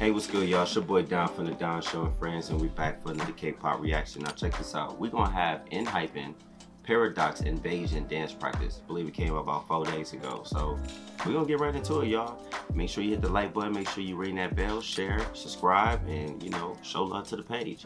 Hey, what's good, y'all? It's your boy Don from the Don Show and Friends, and we back for another K-pop reaction. Now, check this out. We're gonna have ENHYPEN ParadoXXX Invasion dance practice. I believe it came about four days ago. So we're gonna get right into it, y'all. Make sure you hit the like button, make sure you ring that bell, share, subscribe, and you know, show love to the page.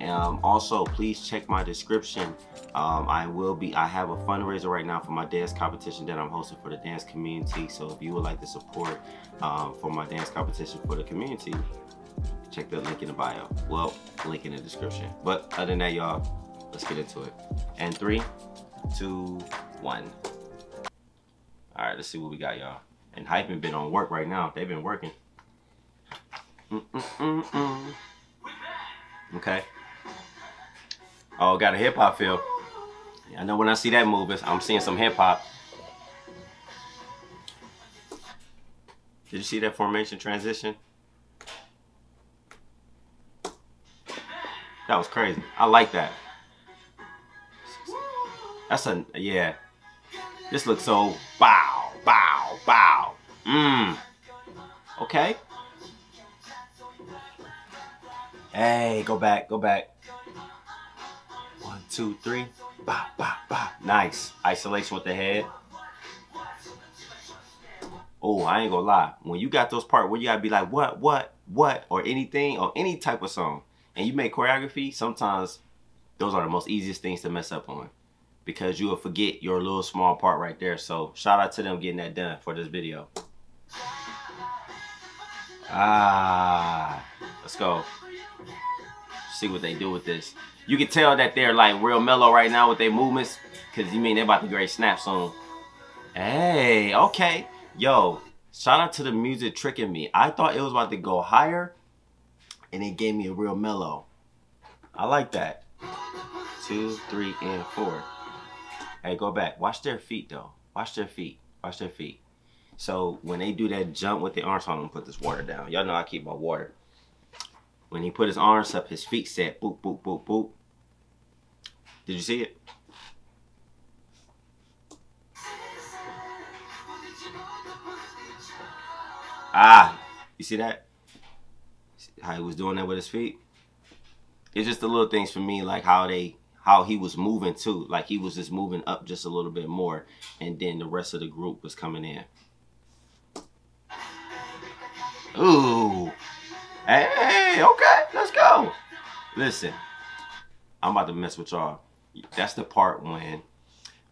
Um, also, please check my description. Um, I will be, I have a fundraiser right now for my dance competition that I'm hosting for the dance community. So if you would like to support um, for my dance competition for the community, check the link in the bio. Well, link in the description. But other than that, y'all, let's get into it. And three, two, one. All right, let's see what we got, y'all. And ENHYPEN been on work right now. They've been working. Mm -mm -mm okay. Oh, got a hip hop feel. I know when I see that move, I'm seeing some hip hop. Did you see that formation transition? That was crazy. I like that. That's a, yeah. This looks so bow, bow, bow. Mmm. Okay. Hey, go back, go back. One, two, three. Bah, bah, bah. Nice. Isolation with the head. Oh, I ain't gonna lie. When you got those parts where you gotta be like, what, what, what, or anything, or any type of song, and you make choreography, sometimes those are the most easiest things to mess up on because you will forget your little small part right there. So shout out to them getting that done for this video. Ah, let's go. See what they do with this. You can tell that they're like real mellow right now with their movements because you mean they're about to great snap soon. Hey, okay. Yo, shout out to the music tricking me. I thought it was about to go higher and it gave me a real mellow. I like that. Two, three, and four. Hey, go back. Watch their feet though. Watch their feet. Watch their feet. So when they do that jump with the arms, I'm gonna put this water down. Y'all know I keep my water. When he put his arms up, his feet said boop, boop, boop, boop. Did you see it? Ah, you see that? How he was doing that with his feet? It's just the little things for me, like how they, how he was moving too. Like he was just moving up just a little bit more, and then the rest of the group was coming in. Ooh. Hey, okay, let's go. Listen, I'm about to mess with y'all. That's the part when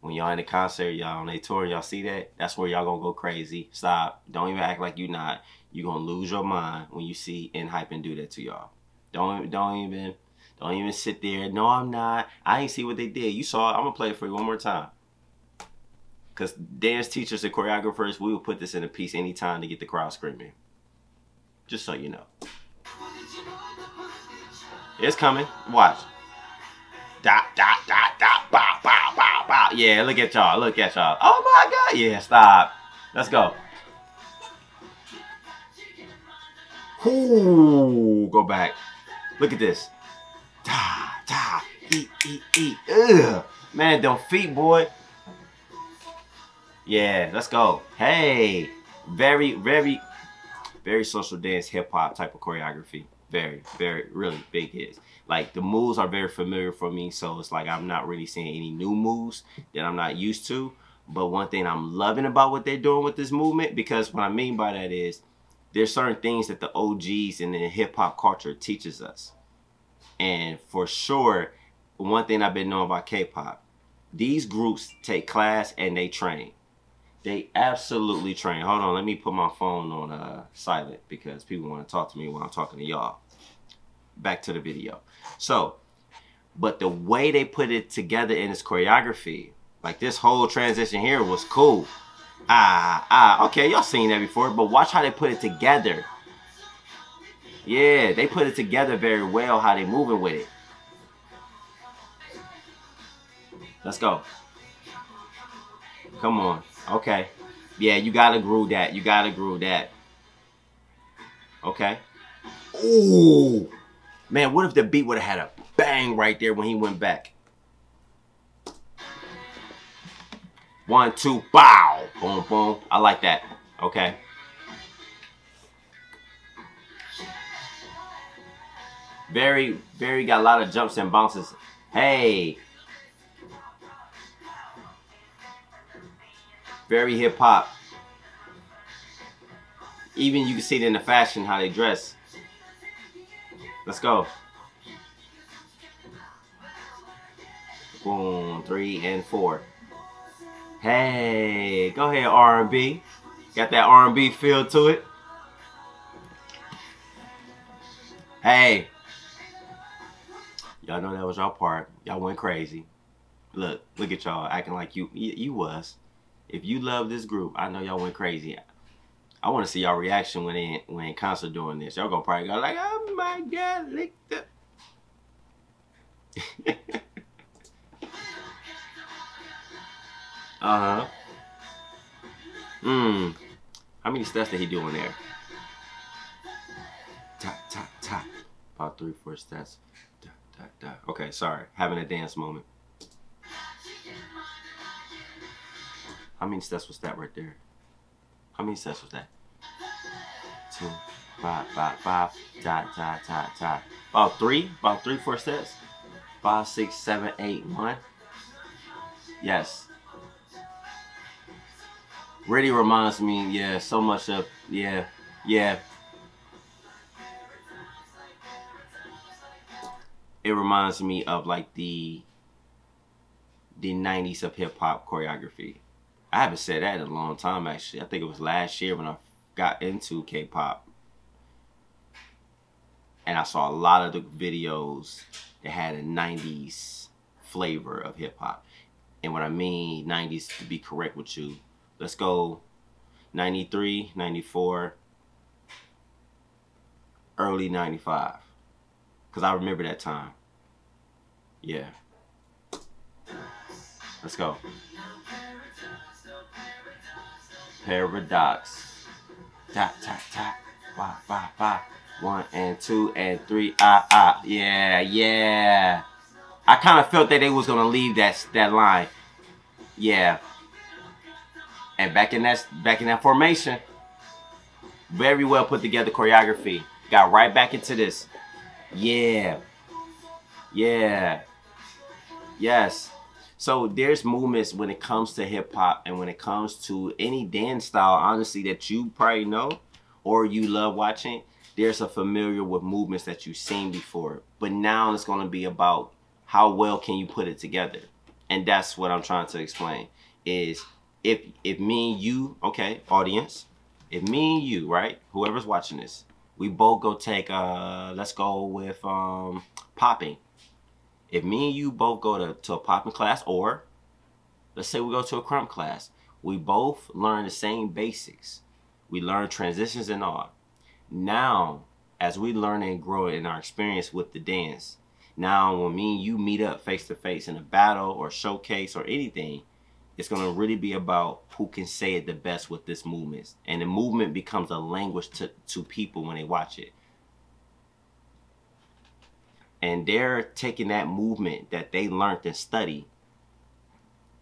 when y'all in the concert, y'all on a tour, y'all see that? That's where y'all gonna go crazy. Stop. Don't even act like you not. You're gonna lose your mind when you see ENHYPEN do that to y'all. Don't don't even don't even sit there. No, I'm not. I ain't see what they did. You saw it. I'm gonna play it for you one more time. Cause dance teachers and choreographers, we will put this in a piece anytime to get the crowd screaming. Just so you know. It's coming. Watch. Dot, dot, dot, dot, bow, bow, bow, bow. Yeah, look at y'all. Look at y'all. Oh my God. Yeah, stop. Let's go. Ooh, go back. Look at this. Eat, eat, eat. Ugh. Man, them feet, boy. Yeah, let's go. Hey. Very, very, very social dance, hip hop type of choreography very, very, really big hits. Like the moves are very familiar for me, so it's like I'm not really seeing any new moves that I'm not used to. But one thing I'm loving about what they're doing with this movement, because what I mean by that is there's certain things that the OGs in the hip hop culture teaches us. And for sure, one thing I've been knowing about K-pop, these groups take class and they train. They absolutely train. Hold on, let me put my phone on uh, silent because people want to talk to me while I'm talking to y'all back to the video. So, but the way they put it together in its choreography, like this whole transition here was cool. Ah, ah, okay, y'all seen that before, but watch how they put it together. Yeah, they put it together very well, how they moving with it. Let's go. Come on. Okay. Yeah, you gotta groove that. You gotta groove that. Okay. Ooh. Man, what if the beat would have had a bang right there when he went back? One, two, bow. Boom, boom. I like that. Okay. Very, very got a lot of jumps and bounces. Hey. Very hip hop. Even you can see it in the fashion how they dress. Let's go. Boom, three and four. Hey, go ahead R&B. Got that R&B feel to it. Hey. Y'all know that was y'all part. Y'all went crazy. Look, look at y'all acting like you, you, you was. If you love this group, I know y'all went crazy. I want to see y'all reaction when they when in concert doing this. Y'all gonna probably go like, "Oh my god, lick the." uh huh. Mmm. How many steps did he do in there? Tap tap tap. About three, four steps. Da, da, da. Okay, sorry. Having a dance moment. How many steps was that right there? How many steps was that? Two, five, five, five, ta, ta, ta, ta. About three, about three, four steps. Five, six, seven, eight, one. Yes. Really reminds me, yeah, so much of, yeah, yeah. It reminds me of like the the 90s of hip hop choreography. I haven't said that in a long time actually. I think it was last year when I got into K-pop. And I saw a lot of the videos that had a 90s flavor of hip hop. And what I mean 90s to be correct with you, let's go 93, 94, early 95. Cause I remember that time. Yeah. Let's go. Paradox. Tap, tap, tap. Five, five, five. One and two and three. Ah, ah. Yeah, yeah. I kind of felt that they was going to leave that, that line. Yeah. And back in that back in that formation, very well put together choreography. Got right back into this. Yeah. Yeah. Yes. So there's movements when it comes to hip hop and when it comes to any dance style, honestly, that you probably know or you love watching. There's a familiar with movements that you've seen before. But now it's going to be about how well can you put it together. And that's what I'm trying to explain is if if me and you, okay, audience, if me and you, right, whoever's watching this, we both go take uh let's go with um popping if me and you both go to, to a popping class or let's say we go to a krump class, we both learn the same basics. We learn transitions and all. Now, as we learn and grow in our experience with the dance, now when me and you meet up face to face in a battle or showcase or anything, it's going to really be about who can say it the best with this movement. And the movement becomes a language to, to people when they watch it and they're taking that movement that they learned and study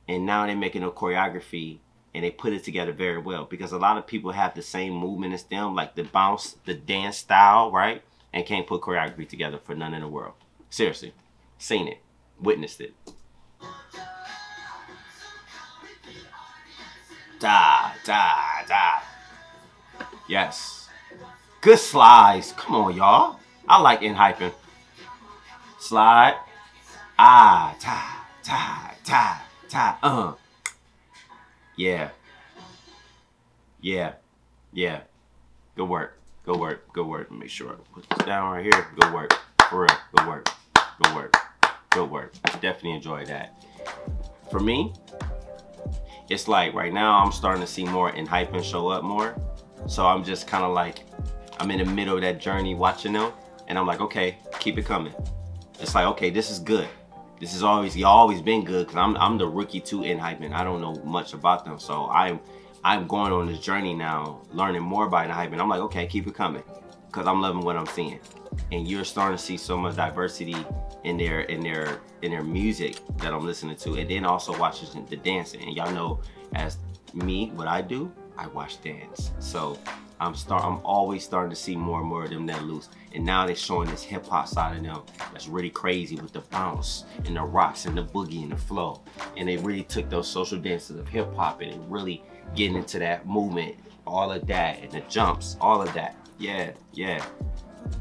and now they're making a choreography and they put it together very well. Because a lot of people have the same movement as them like the bounce the dance style right? And can't put choreography together for none in the world. Seriously. Seen it. Witnessed it. Da da da. Yes. Good slides. Come on y'all. I like ENHYPEN slide. Ah, tie, tie, tie, tie, uh. Yeah. Yeah. Yeah. Good work. Good work. Good work. Make sure I put this down right here. Good work. For real. Good work. Good work. Good work. Definitely enjoy that. For me, it's like right now I'm starting to see more ENHYPEN show up more. So I'm just kind of like, I'm in the middle of that journey watching them. And I'm like, okay, keep it coming it's like, okay, this is good. This is always, you always been good because I'm, I'm the rookie to ENHYPEN. I don't know much about them. So I'm, I'm going on this journey now, learning more about ENHYPEN. I'm like, okay, keep it coming because I'm loving what I'm seeing. And you're starting to see so much diversity in their, in their, in their music that I'm listening to. And then also watching the dancing. And y'all know as me, what I do, I watch dance. So I'm start I'm always starting to see more and more of them that loose. And now they're showing this hip hop side of them that's really crazy with the bounce and the rocks and the boogie and the flow. And they really took those social dances of hip hop and really getting into that movement, all of that, and the jumps, all of that. Yeah, yeah.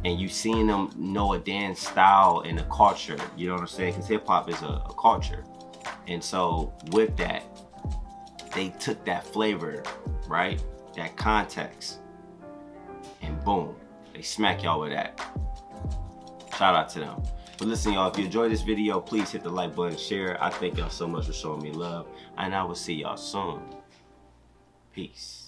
And you seeing them know a dance style and a culture, you know what I'm saying? Because hip hop is a, a culture. And so with that, they took that flavor, right? That context, and boom, they smack y'all with that. Shout out to them. But listen, y'all, if you enjoyed this video, please hit the like button, share. I thank y'all so much for showing me love. And I will see y'all soon. Peace.